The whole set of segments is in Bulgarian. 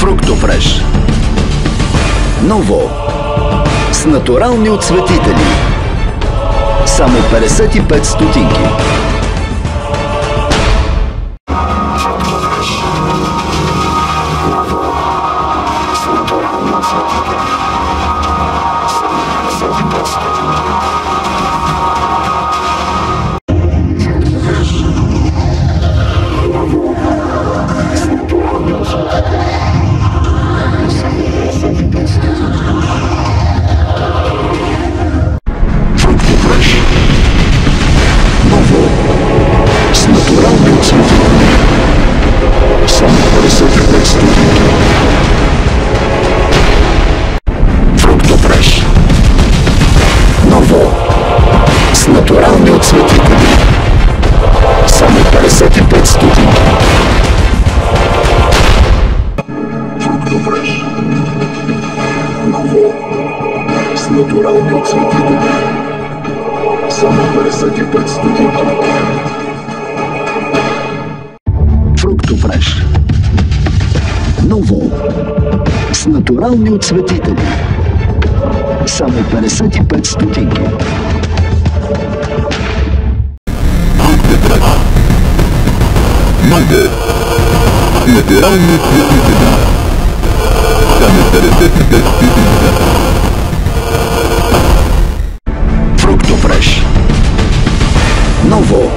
Фруктофреш. Ново. С натурални отцветители. Само 55 стотинки. Ново. С натурални отцветители. Само 55 стотинки. Фруктофреш. Ново. С натурални отцветители. Само 55 стотинки. Манго. Натуральный цветитель. Ново.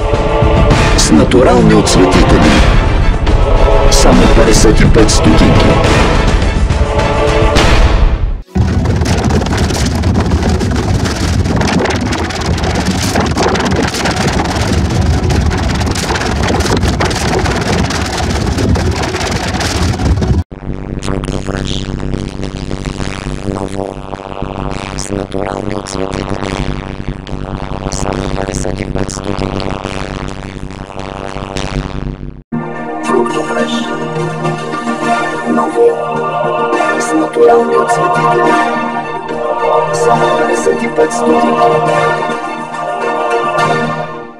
С натурални отцветители. Само 55 стотинки. натурални отцветители. Ново. С натурални отцветители. Само 55 стотинки.